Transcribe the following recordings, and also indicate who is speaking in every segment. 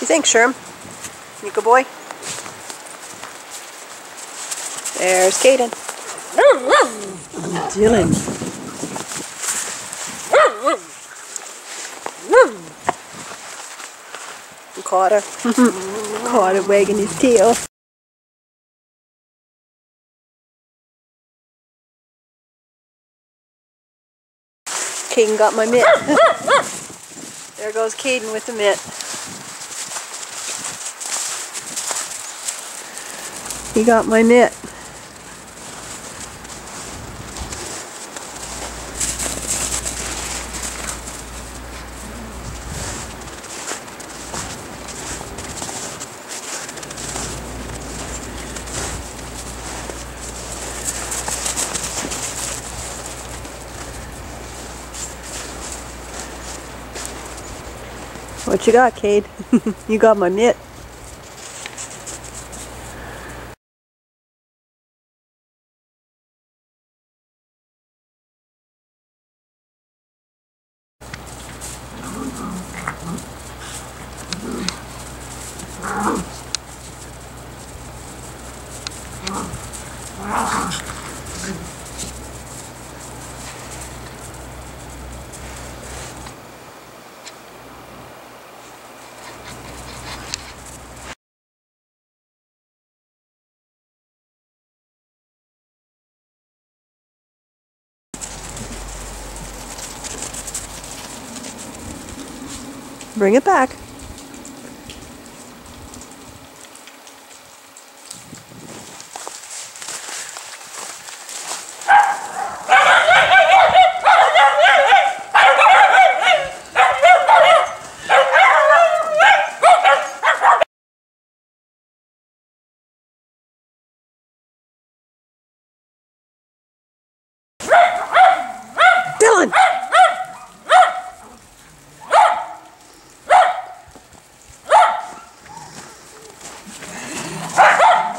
Speaker 1: you think, Sherm? You good boy? There's Caden. I'm Dylan. Caught her. Caught her wagging his tail. Caden got my mitt. there goes Caden with the mitt. He got my mitt. What you got, Cade? you got my mitt. Bring it back.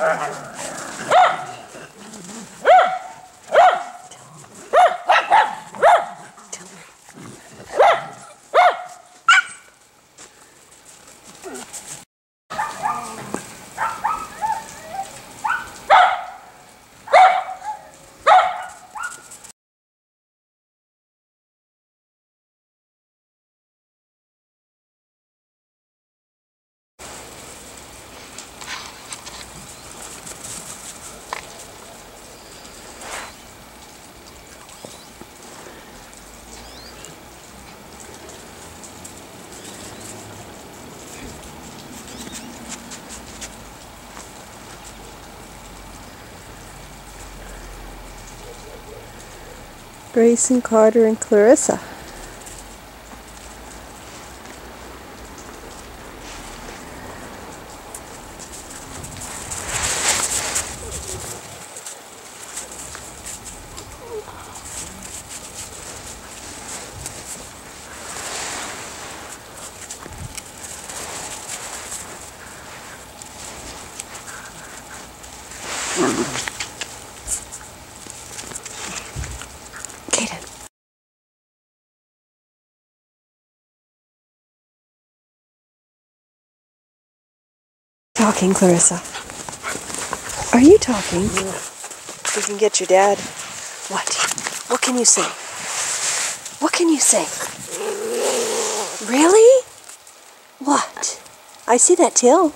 Speaker 1: Dylan! Grayson, Carter, and Clarissa. Caden. Talking, Clarissa. Are you talking? We can get your dad. What? What can you say? What can you say? Really? What? I see that tail.